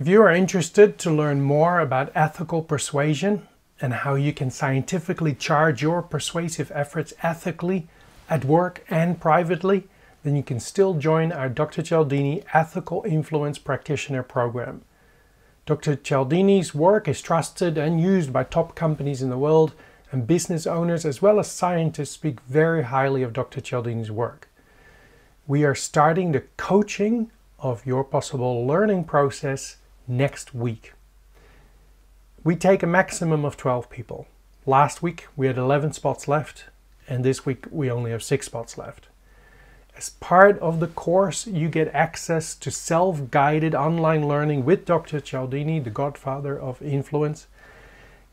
If you are interested to learn more about ethical persuasion and how you can scientifically charge your persuasive efforts ethically at work and privately, then you can still join our Dr. Cialdini Ethical Influence Practitioner program. Dr. Cialdini's work is trusted and used by top companies in the world, and business owners as well as scientists speak very highly of Dr. Cialdini's work. We are starting the coaching of your possible learning process next week. We take a maximum of 12 people. Last week we had 11 spots left, and this week we only have 6 spots left. As part of the course, you get access to self guided online learning with Dr. Cialdini, the godfather of influence.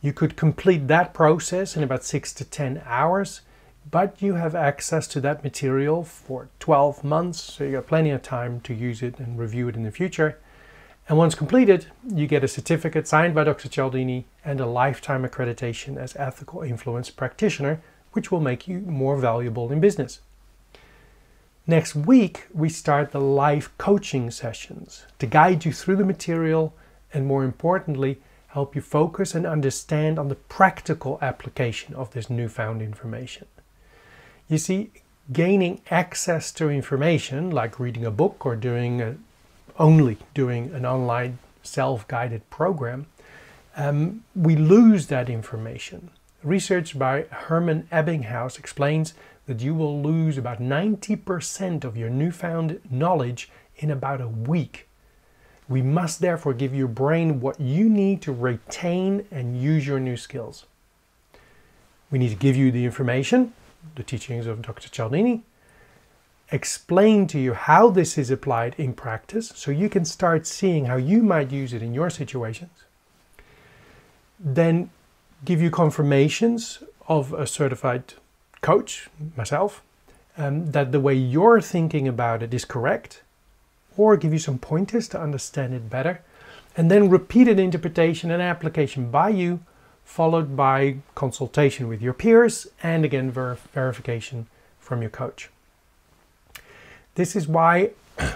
You could complete that process in about 6 to 10 hours, but you have access to that material for 12 months, so you got plenty of time to use it and review it in the future. And once completed, you get a certificate signed by Dr. Cialdini and a lifetime accreditation as Ethical Influence Practitioner, which will make you more valuable in business. Next week, we start the live coaching sessions to guide you through the material and, more importantly, help you focus and understand on the practical application of this newfound information. You see, gaining access to information, like reading a book or doing a only doing an online self-guided program, um, we lose that information. Research by Herman Ebbinghaus explains that you will lose about 90% of your newfound knowledge in about a week. We must therefore give your brain what you need to retain and use your new skills. We need to give you the information, the teachings of Dr. Cialdini, explain to you how this is applied in practice so you can start seeing how you might use it in your situations. Then give you confirmations of a certified coach, myself, um, that the way you're thinking about it is correct, or give you some pointers to understand it better, and then repeated interpretation and application by you, followed by consultation with your peers and again ver- verification from your coach. This is why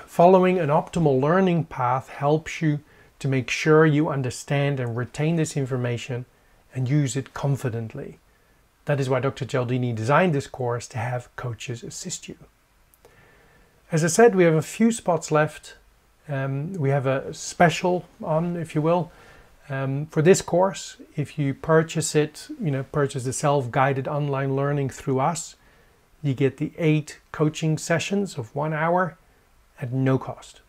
following an optimal learning path helps you to make sure you understand and retain this information and use it confidently. That is why Dr. Cialdini designed this course to have coaches assist you. As I said, we have a few spots left. Um, we have a special on, if you will, um, for this course. If you purchase it, you know, purchase the self-guided online learning through us, you get the eight coaching sessions of one hour at no cost.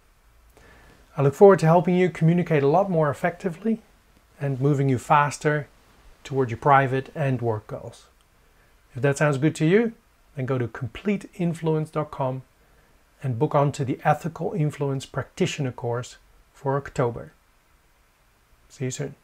I look forward to helping you communicate a lot more effectively and moving you faster toward your private and work goals. If that sounds good to you, then go to completeinfluence.com and book onto the Ethical Influence Practitioner course for October. See you soon.